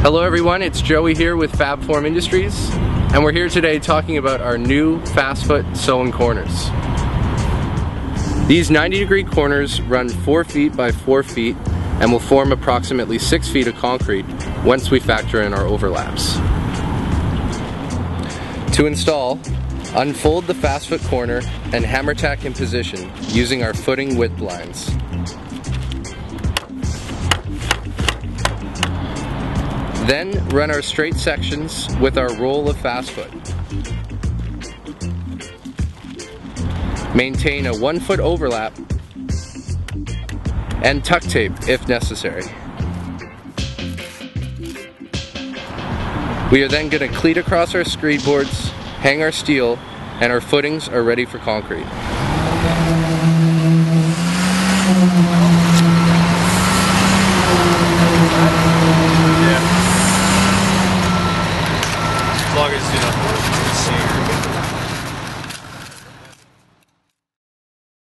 Hello everyone, it's Joey here with Fabform Industries and we're here today talking about our new Fastfoot sewn corners. These 90 degree corners run 4 feet by 4 feet and will form approximately 6 feet of concrete once we factor in our overlaps. To install, unfold the Fastfoot corner and hammer tack in position using our footing width lines. Then run our straight sections with our roll of Fastfoot. Maintain a one foot overlap and tuck tape if necessary. We are then going to cleat across our screed boards, hang our steel, and our footings are ready for concrete. Long as, you know,